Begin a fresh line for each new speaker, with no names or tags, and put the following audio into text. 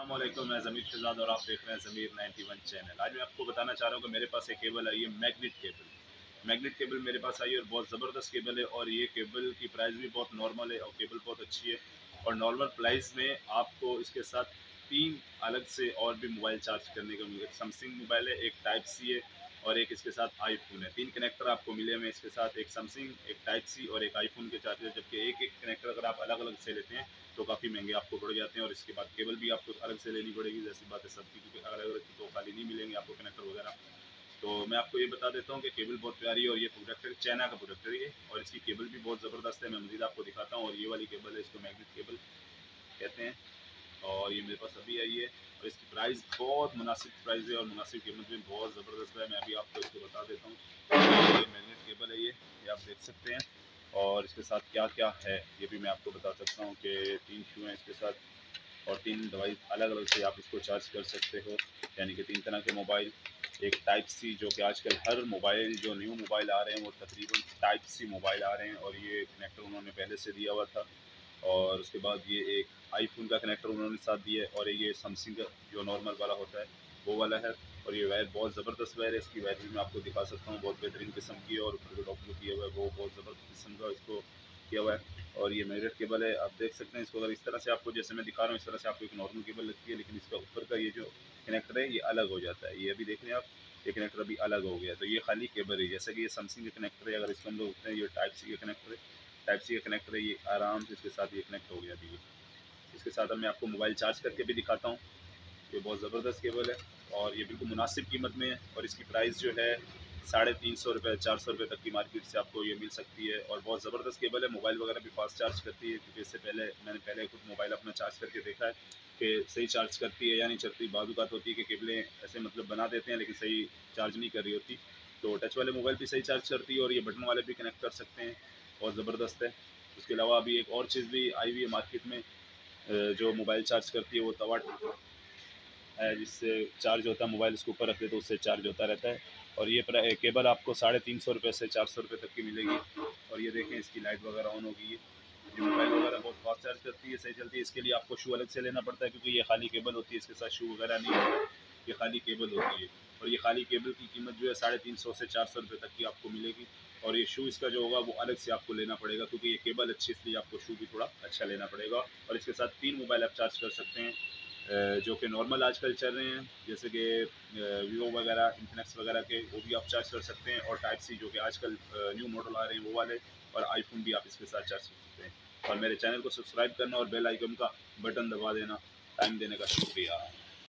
अल्लाम मैं ज़मीर शहजाद और आप देख रहे हैं ज़मीर 91 चैनल आज मैं आपको बताना चाह रहा हूँ कि मेरे पास एक केबल आई है मैग्नेट केबल मैग्नेट केबल मेरे पास आई है और बहुत ज़बरदस्त केबल है और ये केबल की प्राइस भी बहुत नॉर्मल है और केबल बहुत अच्छी है। और नॉर्मल प्राइस में आपको इसके साथ तीन अलग से और भी मोबाइल चार्ज करने का मिलेगा। सैमसंग मोबाइल है, एक टाइप सी है और एक इसके साथ आईफोन है। तीन कनेक्टर आपको मिले हुए इसके साथ, एक सैमसंग एक टाइप सी और एक आईफोन के चार्जर, जबकि एक एक कनेक्टर अगर आप अलग अलग से लेते हैं तो काफ़ी महँगे आपको पड़ जाते हैं और इसके बाद केबल भी आपको अलग से लेनी पड़ेगी, जैसी बात है सबकी, क्योंकि अलग अलग तो खाली नहीं मिलेंगे आपको कनेक्टर वगैरह। तो मैं आपको ये बता देता हूँ कि केबल बहुत प्यारी है और ये प्रोडक्ट है चाइना का प्रोडक्ट है ये, और इसकी केबल भी बहुत ज़बरदस्त है। मैं मजीद आपको दिखाता हूँ और ये वाली केबल है, इसको मैगनेट केबल कहते हैं। और ये मेरे पास अभी आई है और इसकी प्राइस बहुत मुनासिब प्राइस है और मुनासिब कीमत में बहुत ज़बरदस्त है। मैं अभी आपको इसको बता देता हूँ। ये मैगनेट केबल है ये ये आप देख सकते हैं। और इसके साथ क्या क्या है, ये भी मैं आपको बता सकता हूँ कि तीन शू हैं इसके साथ और तीन डिवाइस अलग अलग से आप इसको चार्ज कर सकते हो। यानी कि तीन तरह के मोबाइल एक टाइप सी जो कि आजकल हर मोबाइल जो न्यू मोबाइल आ रहे हैं, वो तकरीबन टाइप सी मोबाइल आ रहे हैं और ये कनेक्टर उन्होंने पहले से दिया हुआ था। और उसके बाद ये एक आईफोन का कनेक्टर उन्होंने साथ दिया है और ये सैमसंग का जो नॉर्मल वाला होता है, वो वाला है। और ये वायर बहुत ज़बरदस्त वायर है, इसकी वायर भी मैं आपको दिखा सकता हूँ। बहुत बेहतरीन किस्म की है और ऊपर जो डॉक्टर किया हुआ है, वो बहुत ज़बरदस्त किस्म का इसको किया हुआ है। और ये मैगनेट केबल है, आप देख सकते हैं इसको। अगर इस तरह से आपको, जैसे मैं दिखा रहा हूँ, इस तरह से आपको एक नॉर्मल केबल लगती है, लेकिन इसका ऊपर का ये जो कनेक्टर है, ये अलग हो जाता है। ये अभी देख रहे हैं आप, ये कनेक्टर अभी अलग हो गया तो ये खाली केबल है। जैसे कि ये सैमसंग का कनेक्टर है, अगर इसको हम लोग उठते हैं ये टाइप सी का कनेक्टर है टाइप सी का कनेक्टर है, ये आराम से इसके साथ ये कनेक्ट हो गया अभी। इसके साथ मैं आपको मोबाइल चार्ज करके भी दिखाता हूँ। ये बहुत ज़बरदस्त केबल है और ये बिल्कुल मुनासिब कीमत में है और इसकी प्राइस जो है, साढ़े तीन सौ रुपये चार सौ रुपये तक की मार्केट से आपको ये मिल सकती है और बहुत ज़बरदस्त केबल है। मोबाइल वगैरह भी फास्ट चार्ज करती है क्योंकि इससे पहले, मैंने पहले खुद मोबाइल अपना चार्ज करके देखा है कि सही चार्ज करती है या नहीं चलती बात होती है कि केबलें ऐसे मतलब बना देते हैं लेकिन सही चार्ज नहीं कर रही होती। तो टच वाले मोबाइल भी सही चार्ज करती है और ये बटन वाले भी कनेक्ट कर सकते हैं। बहुत ज़बरदस्त है। उसके अलावा अभी एक और चीज़ भी आई हुई है मार्केट में जो मोबाइल चार्ज करती है वो तवा है, जिससे चार्ज होता है मोबाइल उसके ऊपर रखते तो उससे चार्ज होता रहता है। और ये केबल आपको साढ़े तीन सौ रुपये से चार सौ रुपये तक की मिलेगी। और ये देखें, इसकी लाइट वगैरह ऑन होगी। ये मोबाइल वगैरह बहुत फास्ट चार्ज करती है, सही चलती है। इसके लिए आपको शू अलग से लेना पड़ता है, क्योंकि ये खाली केबल होती है, इसके साथ शू वगैरह नहीं होता। ये खाली केबल होती है। और ये खाली केबल की कीमत जो है साढ़े तीन सौ से चार सौ रुपये तक की आपको मिलेगी। और ये शू इसका जो होगा वो अलग से आपको लेना पड़ेगा, क्योंकि ये केबल अच्छी इसलिए आपको शू भी थोड़ा अच्छा लेना पड़ेगा। और इसके साथ तीन मोबाइल आप चार्ज कर सकते हैं जो कि नॉर्मल आजकल चल रहे हैं। जैसे कि वीवो वगैरह इंफिनिक्स वगैरह के, वो भी आप चार्ज कर सकते हैं। और टाइप सी जो कि आजकल न्यू मॉडल आ रहे हैं वो वाले, और आईफोन भी आप इसके साथ चार्ज कर सकते हैं। और मेरे चैनल को सब्सक्राइब करना और बेल आइकन का बटन दबा देना। टाइम देने का शुक्रिया।